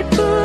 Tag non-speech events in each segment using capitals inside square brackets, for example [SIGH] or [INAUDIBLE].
People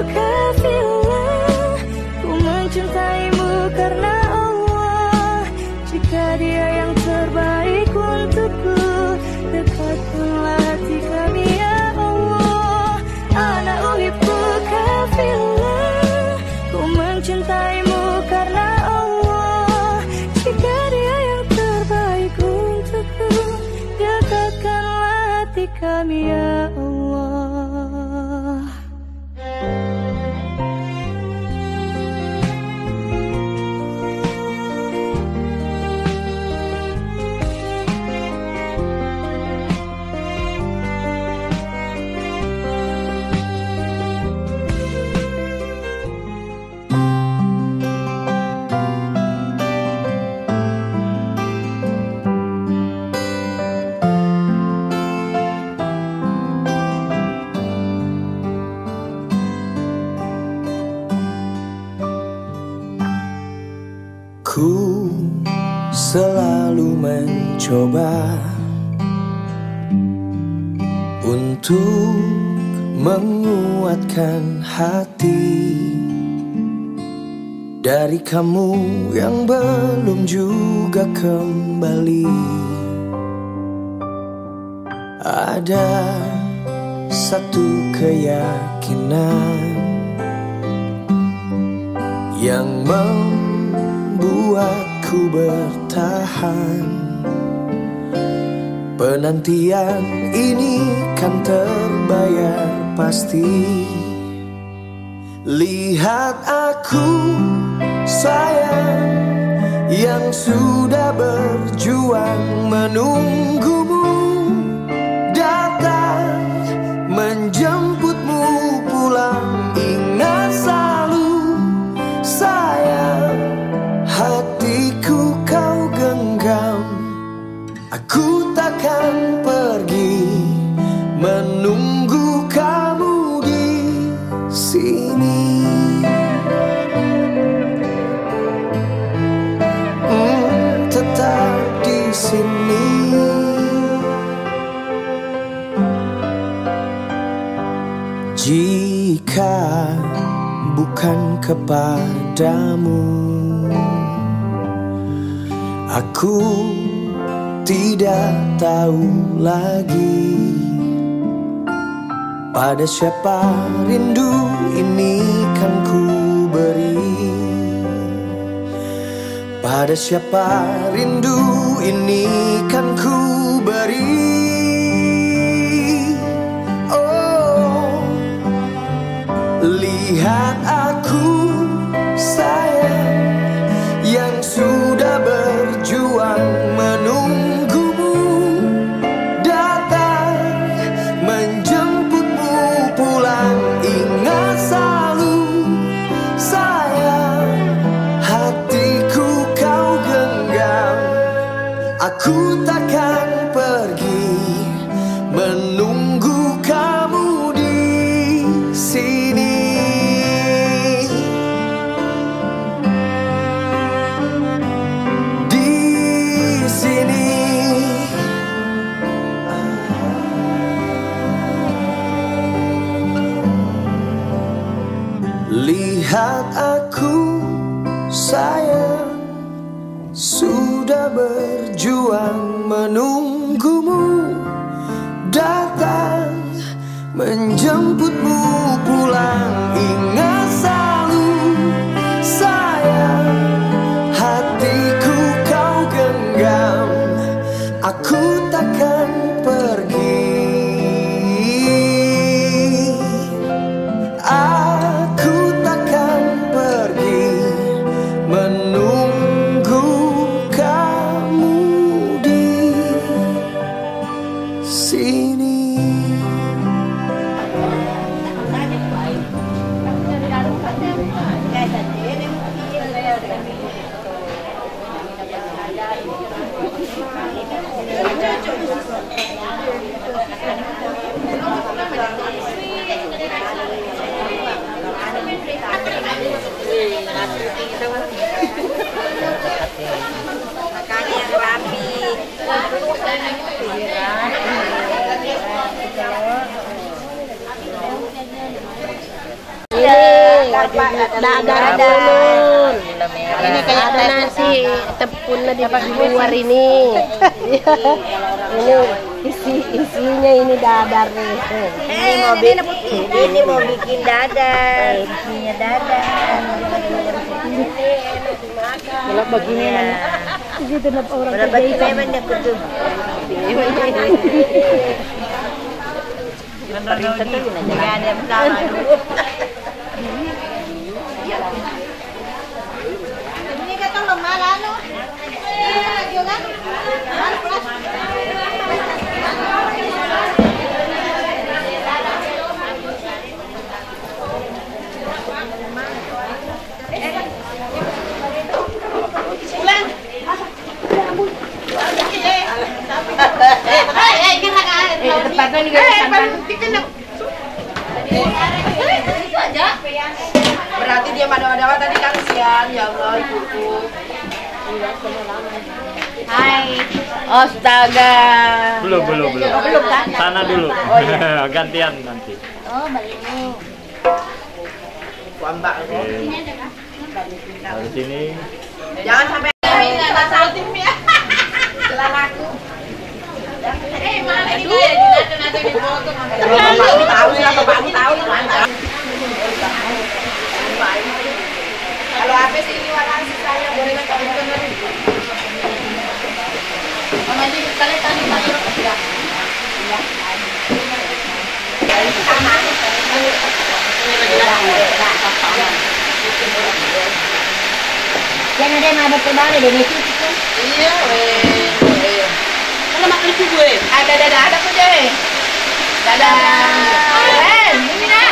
Coba untuk menguatkan hati dari kamu yang belum juga kembali. Ada satu keyakinan yang membuatku bertahan. Penantian ini kan terbayar pasti. Lihat aku sayang yang sudah berjuang menunggu kepadamu. Aku tidak tahu lagi Pada siapa rindu ini kan ku beri. Pada siapa rindu ini kan ku beri. Lihat aku Lihat aku sayang Sudah berjuang menunggumu Datang menjemputmu pulang. Ingat Dadar dulu. Ini kayak ada nasi tepung di luar ini. ini isi isinya ini dadar nih. Ini mau bikin, ini mau bikin dadar, bikinnya dadar. Kalau begini Ya. gitu na orang Wala ba memang niya kudu? Kaya niya sama. Ini [LAUGHS] Berarti dia madawa-dawa tadi kan siang, ya Allah ibuku. Hai. Astaga. Belum, belum, belum. Oh, belum kan? Sana dulu. Oh, iya. [LAUGHS] Gantian nanti. Oh, belum. Wambak. Oke. Dari sini. Jangan sampai masalah tim ya. Celanaku. Eh, mana ini dia? Nanti dipoto. Bapakmu tahu ya, bapakmu tahu ya, mantap. Kalau apa sih ini warna saya gorengan kamu bener. Mama ini kalian tadi tadi ya. Jangan ada mabuk terbalik di situ. Iya, weh. Kalau makan itu gue. Ada ada ada apa deh? Dadah. Eh, ini nak.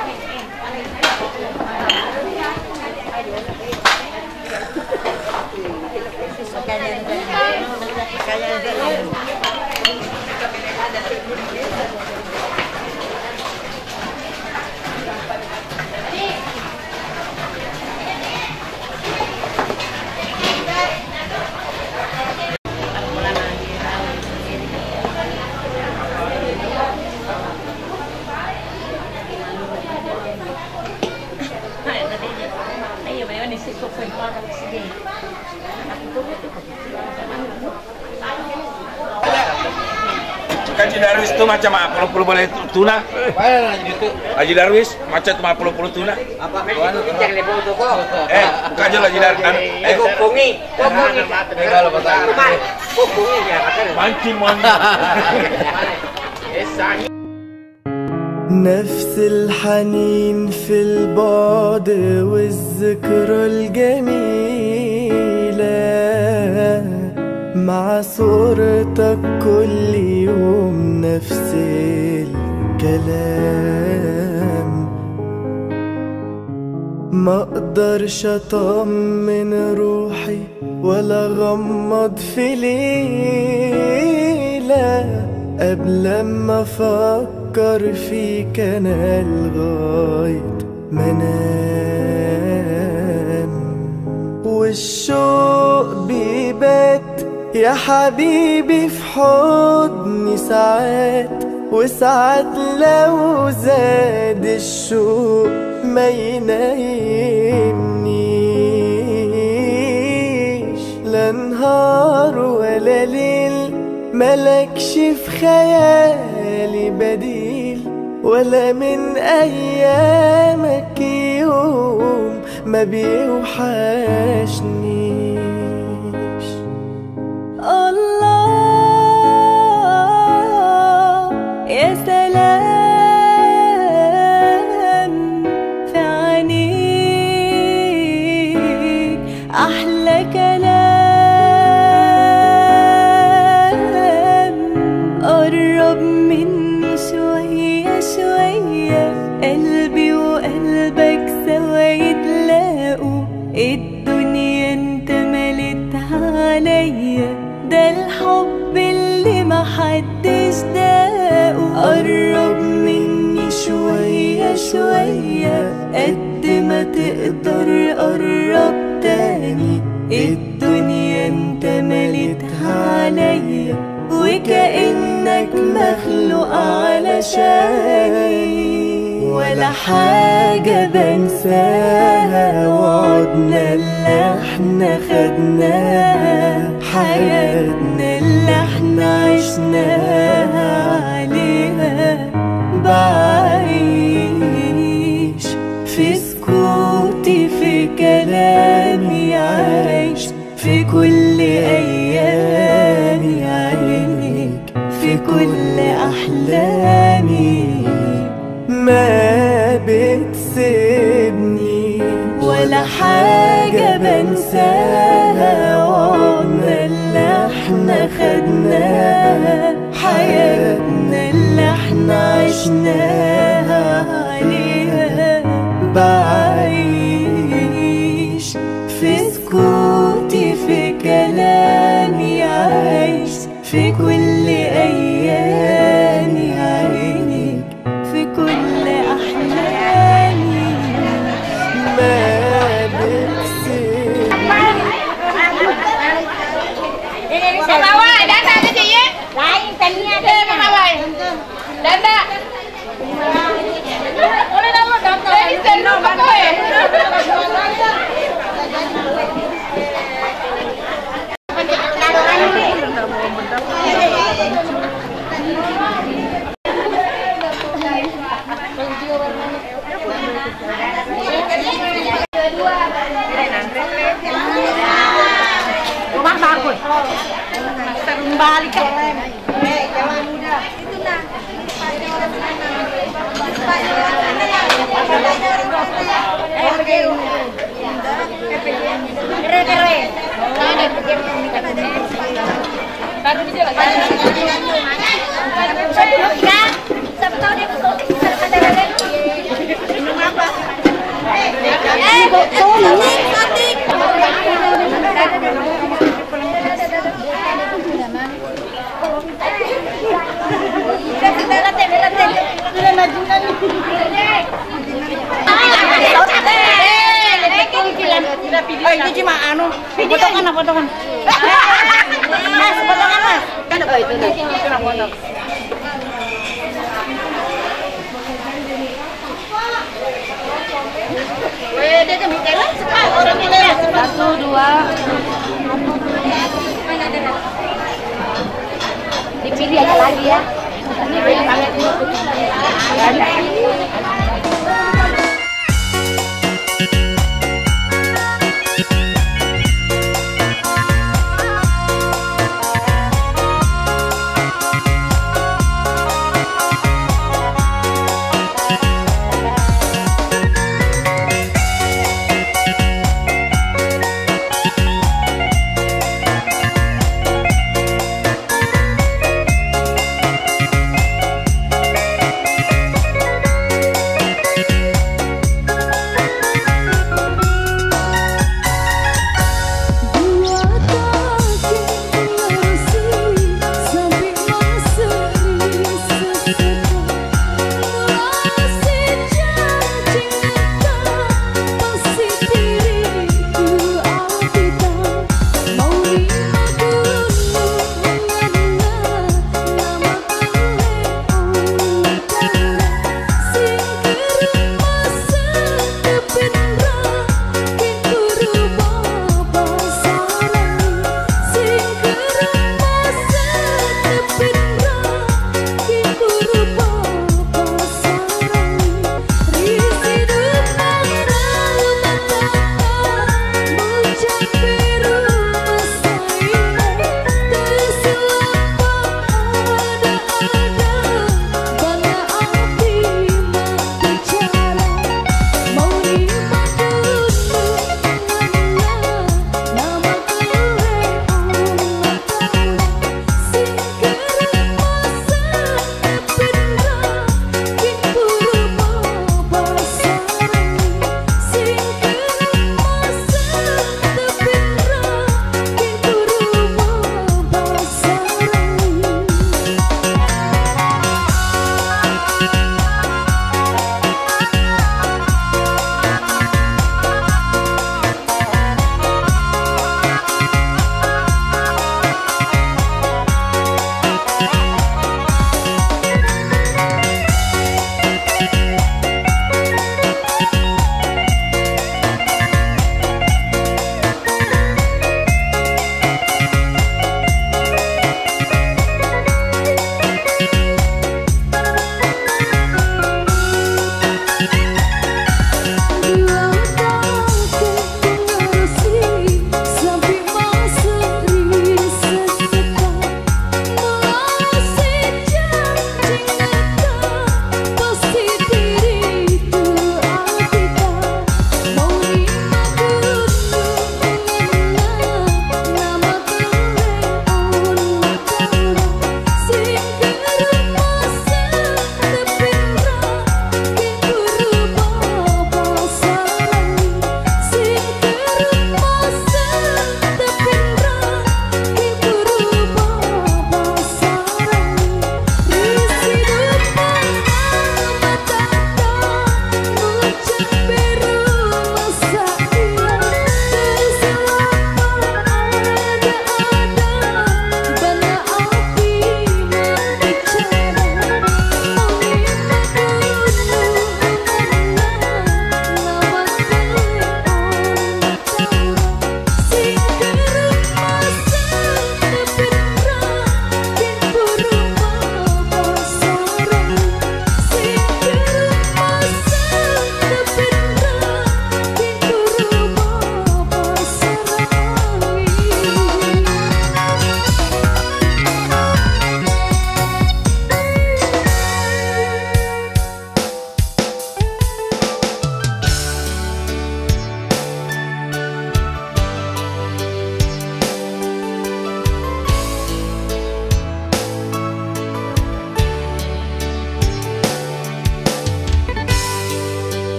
ganyan, ganyan. Kaya ganyan. Haji Darwis itu macam apa? Puluh boleh tuna? Haji Darwis macam cuma puluh puluh tuna? Apa? Kuan kijang lepo to ko. Eh, bukan aja Haji Darwis. Eh, kupungi. Kupungi. Kalau patah. Kupungi ya kata. mancing mancing. [LAUGHS] نفس الحنين في البعد والذكرى الجميلة مع صورتك كل يوم نفس الكلام. ما أقدرش أطمن روحي ولا غمض في ليلة قبل ما أفكر فيك أنا لغاية ما أنام. والشوق بيبات يا حبيبي في حضني ساعات وساعات لو زاد الشوق ما ينيمنيش. لا نهار ولا ليل ملكش في خيالي بديل ولا من أيامك يوم ما بيوحشنيش حاجة بنساها وعدنا اللي إحنا خدناها حياتنا اللي إحنا عشناها عليها. بعيش في سكوتي في كلامي عايش في كل أيامي عينيك في كل أحلامي. ما 계시네 Satu, dua. Dipilih aja lagi ya. Ini banyak banget.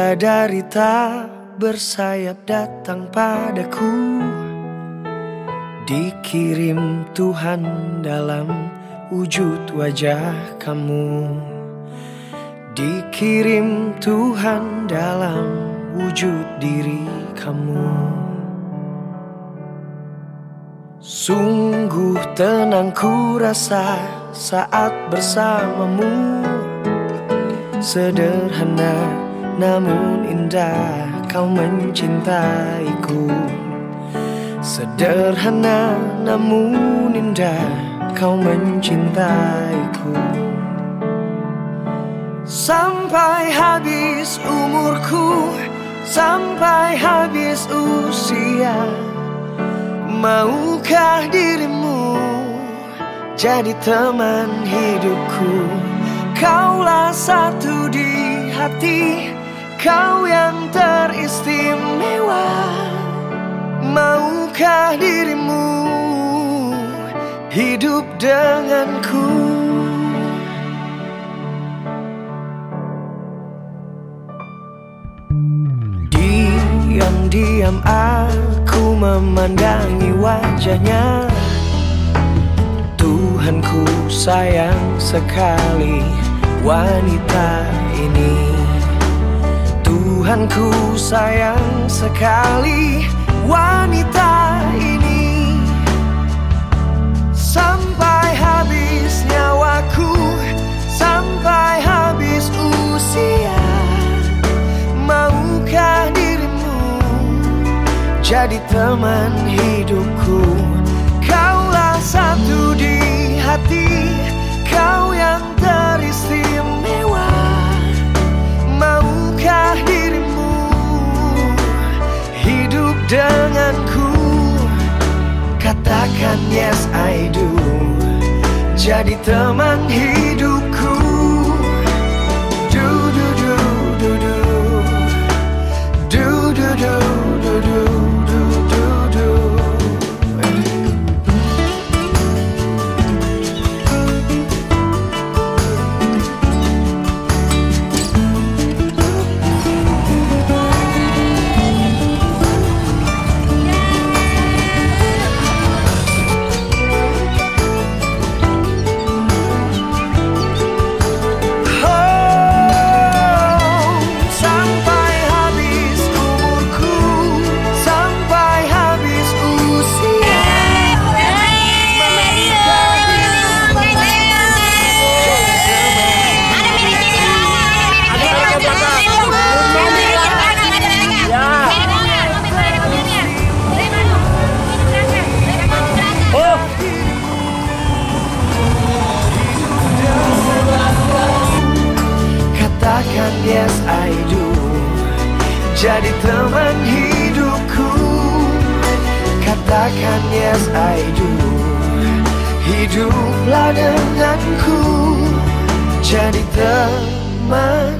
Bidadari tak bersayap datang padaku Dikirim Tuhan dalam wujud wajah kamu. Dikirim Tuhan dalam wujud diri kamu. Sungguh tenang ku rasa saat bersamamu. Sederhana namun indah kau mencintaiku. Sederhana namun indah kau mencintaiku. Sampai habis umurku Sampai habis usia Maukah dirimu jadi teman hidupku? Kaulah satu di hati Kau yang teristimewa? Maukah dirimu hidup denganku? Diam-diam aku memandangi wajahnya. Tuhanku sayang sekali wanita ini Tuhanku sayang sekali wanita ini. Sampai habis nyawaku Sampai habis usia. Maukah dirimu jadi teman hidupku? Kaulah satu yes I do. Jadi teman hidupku Hiduplah denganku. Jadi teman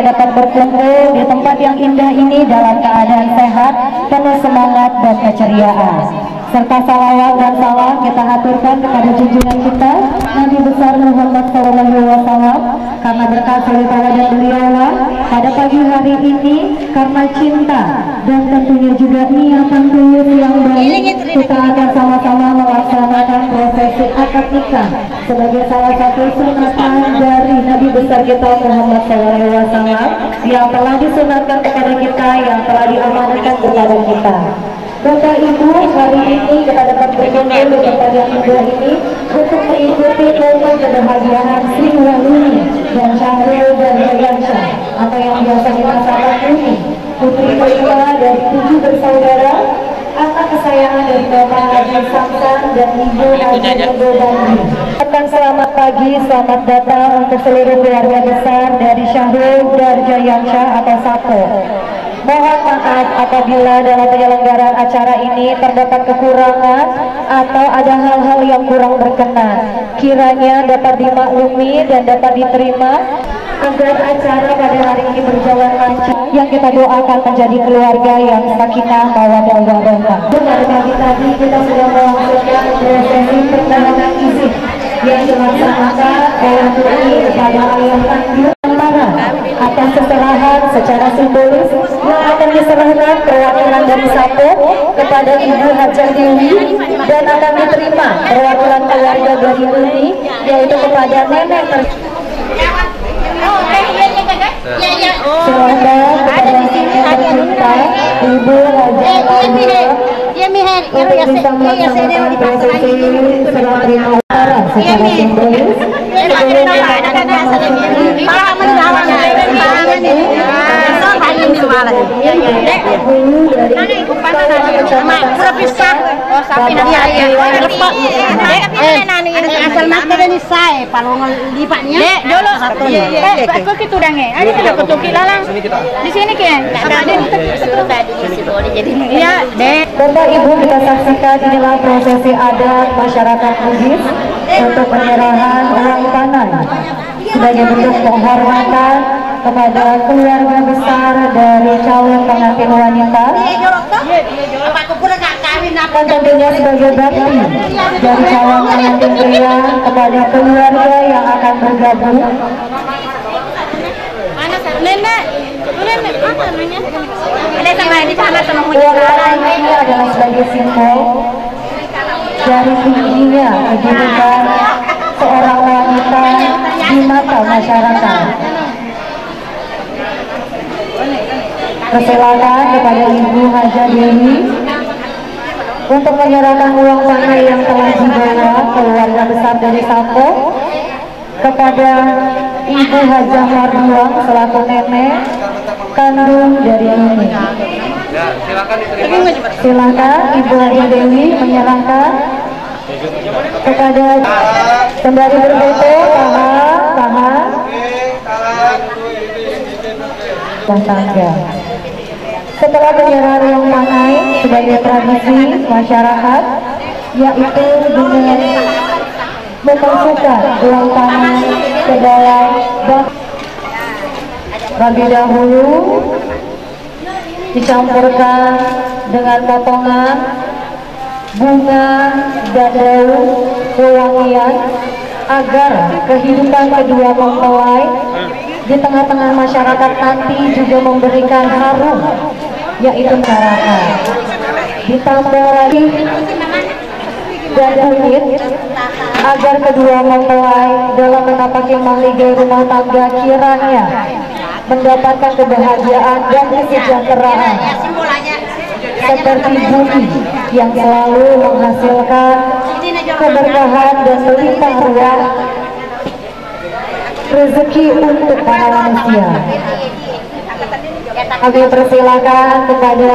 kita dapat berkumpul di tempat yang indah ini dalam keadaan sehat, penuh semangat dan keceriaan. Serta salawat dan salam kita aturkan kepada junjungan kita Nabi besar Muhammad SAW karena berkat taala dan beliaulah pada pagi hari ini karena cinta dan tentunya juga niatan tulus yang baik kita akan sama-sama melaksanakan prosesi akad nikah sebagai salah satu sunatan dari Nabi besar kita Muhammad SAW yang telah disunatkan kepada kita yang telah diamanatkan kepada kita. Bapak Ibu, hari ini kita dapat berkumpul di tempat yang indah ini untuk kebahagiaan Sri Wahyuni dan Syahrul dan Rayansyah atau yang biasa kita sapa Uni, putri kedua dari tujuh bersaudara, anak kesayangan dari Bapak Haji Samsan dan Ibu Haji Teguh Bandi. Selamat pagi, selamat datang untuk seluruh keluarga besar dari Syahrul Darjayansyah atau Sapo. Mohon maaf apabila dalam penyelenggaraan acara ini terdapat kekurangan atau ada hal-hal yang kurang berkenan. Kiranya dapat dimaklumi dan dapat diterima agar acara pada hari ini berjalan lancar yang kita doakan menjadi keluarga yang sakinah mawaddah warahmah. Pada pagi tadi kita sudah melangsungkan prosesi permohonan izin yang dilaksanakan oleh kepada Ayah Tanjung Atas keserahan secara simbolis yang akan diserahkan perwakilan dari Sapo kepada Ibu Hajar Dewi dan akan diterima perwakilan keluarga dari ini yaitu kepada nenek ter Silahkan kepada nenek tercinta Ibu Hajar Dewi Ya Mihan, ya ya Asal masker ini saya, lipatnya. Dek, dulu. Iya, iya. Eh, aku gitu ya. Ada lalang. Di sini ke? Ada di tadi di situ. Jadi. Iya, Dek. Bapak Ibu kita saksikan inilah prosesi adat masyarakat Bugis untuk penyerahan uang tanah. Sebagai bentuk penghormatan kepada keluarga besar dari calon pengantin wanita. Dan tentunya sebagai bakti dari calon pengantin pria kepada keluarga yang akan bergabung. Mana nenek? Nenek apa namanya? Nenek sama ini adalah sebagai simbol dari tingginya kedudukan seorang wanita di mata masyarakat. Persilakan kepada Ibu Haja Dewi untuk menyerahkan uang tunai yang telah dibawa keluarga besar dari Sapo kepada Ibu Haja Marduang selaku nenek kandung dari ini. Ya, silakan Ibu Haja Dewi menyerahkan kepada kembali berfoto tahan tahan dan tangga. Setelah penyerahan uang tunai sebagai tradisi masyarakat, yaitu dengan memasukkan uang tunai ke dalam bak terlebih dahulu dicampurkan dengan potongan bunga dan daun wewangian agar kehidupan kedua mempelai di tengah-tengah masyarakat nanti juga memberikan harum yaitu masyarakat ditambah lagi dan kunyit agar kedua mempelai dalam menapaki mahligai rumah tangga kiranya mendapatkan kebahagiaan dan kesejahteraan. Seperti bumi yang selalu menghasilkan keberkahan dan melimpah rezeki untuk para manusia. Kami persilakan kepada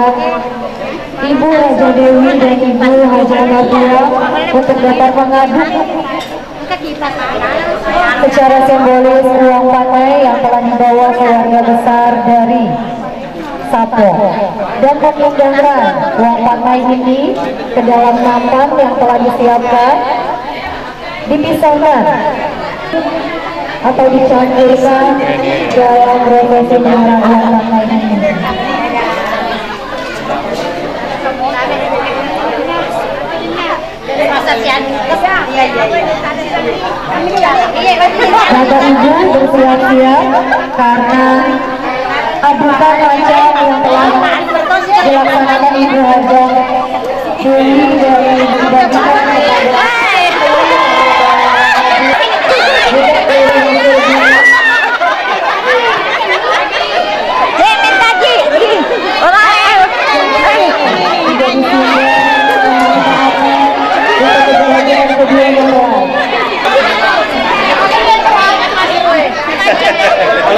Ibu Raja Dewi dan Ibu Haja Nadia untuk dapat mengaduk secara simbolis uang pakai yang telah dibawa keluarga besar dari Sapo dan memindahkan uang pakai ini ke dalam nampan yang telah disiapkan dipisahkan atau dicampurkan dalam prosesi penyerahan uang pakai ini. Bapak Ibu bersiap-siap karena adukan wajah yang telah dilaksanakan Ibu Haja Dewi dari kepada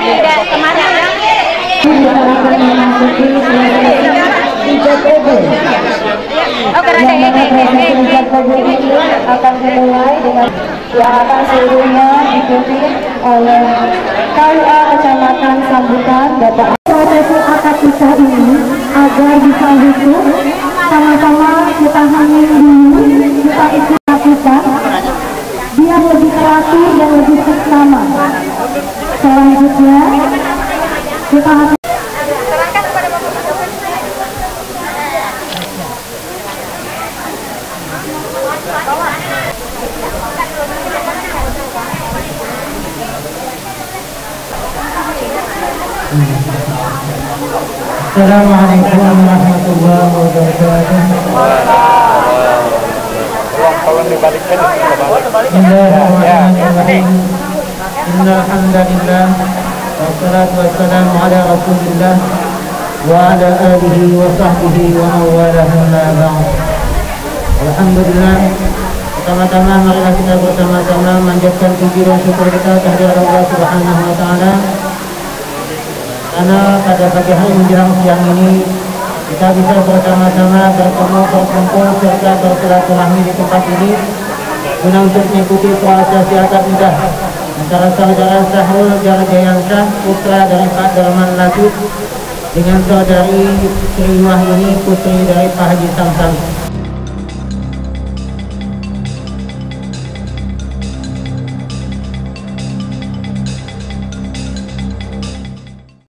mula ya kemarin. Oh, karena Yang akan seluruhnya diikuti oleh KUA Kecamatan Sambutan Bapak prosesi akad nikah ini agar bisa hukum sama-sama kita hamil dulu kita ikut lakukan biar lebih teratur dan lebih seksama selanjutnya kita harus Assalamualaikum warahmatullahi wabarakatuh. Tolong dibalikkan. Bismillahirrahmanirrahim. Hamdalillah wassalatu wassalamu ala Rasulillah wa ala alihi wa sahbihi wa man walahu ma ba'd. Alhamdulillah Pertama-tama marilah kita bersama-sama manjatkan puji dan syukur kita kehadirat Allah Subhanahu wa taala karena pada pagi hari menjelang siang ini kita bisa bersama-sama bertemu berkumpul serta bersilaturahmi di tempat ini guna untuk mengikuti prosesi akad nikah antara saudara Sahrul Jarjayansyah putra dari Pak Darman Latif dengan saudari Sri Wahyuni putri dari Pak Haji Samsam.